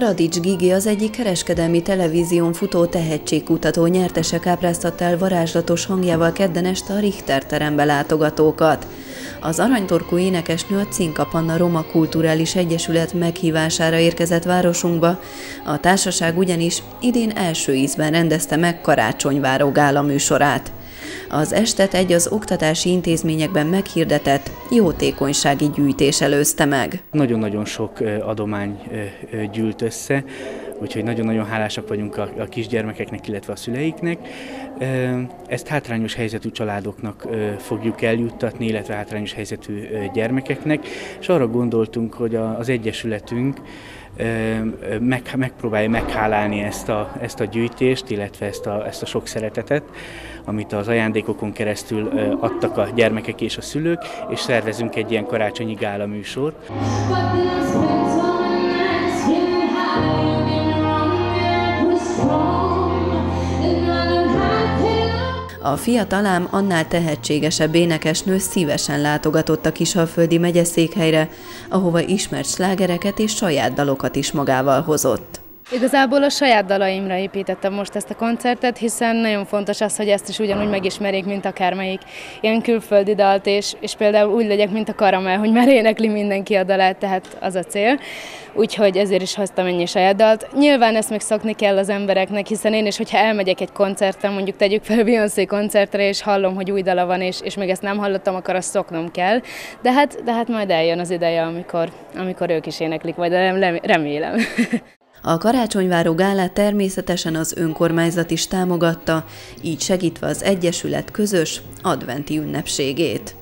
Radics Gigi az egyik kereskedelmi televízión futó tehetségkutató nyertesek ábráztatta el varázslatos hangjával kedden este a Richter terembe látogatókat. Az aranytorkú énekesnő a Cinka Panna Roma Kulturális Egyesület meghívására érkezett városunkba. A társaság ugyanis idén első ízben rendezte meg Karácsonyváró gála műsorát. Az estet egy az oktatási intézményekben meghirdetett jótékonysági gyűjtés előzte meg. Nagyon-nagyon sok adomány gyűlt össze, úgyhogy nagyon-nagyon hálásak vagyunk a, a kisgyermekeknek, illetve a szüleiknek. Ezt hátrányos helyzetű családoknak fogjuk eljuttatni, illetve hátrányos helyzetű gyermekeknek, és arra gondoltunk, hogy az Egyesületünk meg, megpróbálja meghálálni ezt a, ezt a gyűjtést, illetve ezt a, ezt a sok szeretetet, amit az ajándékokon keresztül adtak a gyermekek és a szülők, és szervezünk egy ilyen karácsonyi gála műsort. A fiatal ám annál tehetségesebb énekesnő szívesen látogatott a Kisalföldi megyeszékhelyre, ahova ismert slágereket és saját dalokat is magával hozott. Igazából a saját dalaimra építettem most ezt a koncertet, hiszen nagyon fontos az, hogy ezt is ugyanúgy megismerjék, mint akármelyik ilyen külföldi dalt, és, és például úgy legyek, mint a karamell, hogy már énekli mindenki a dalát, tehát az a cél. Úgyhogy ezért is hoztam ennyi saját dalt. Nyilván ezt meg szokni kell az embereknek, hiszen én is, hogyha elmegyek egy koncerten, mondjuk tegyük fel Beyoncé koncertre, és hallom, hogy új dala van, és, és még ezt nem hallottam, akkor azt szoknom kell. De hát, de hát majd eljön az ideje, amikor, amikor ők is éneklik, majd remélem. A karácsonyváró gálát természetesen az önkormányzat is támogatta, így segítve az Egyesület közös adventi ünnepségét.